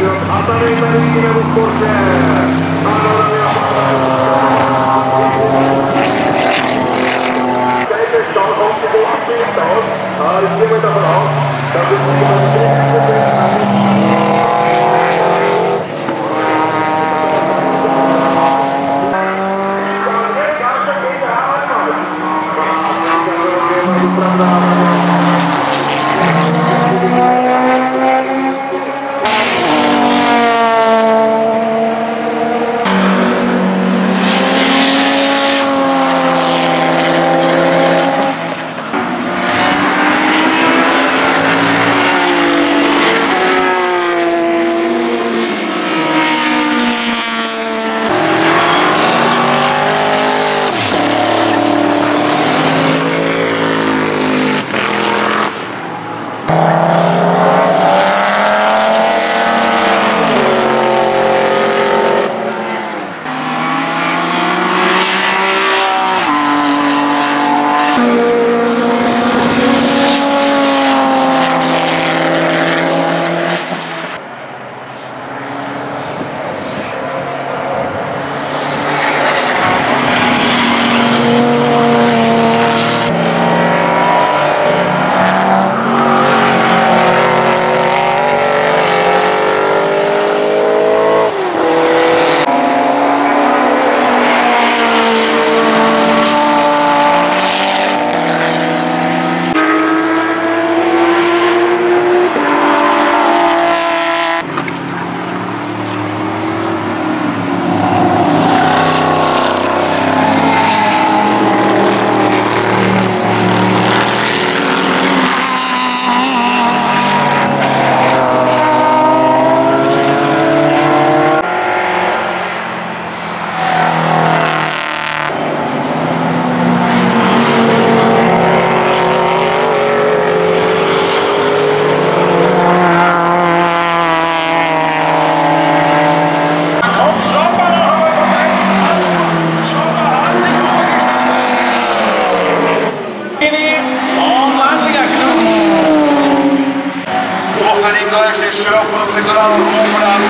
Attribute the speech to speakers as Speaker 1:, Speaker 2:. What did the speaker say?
Speaker 1: Robert na forma
Speaker 2: Komm Bravo.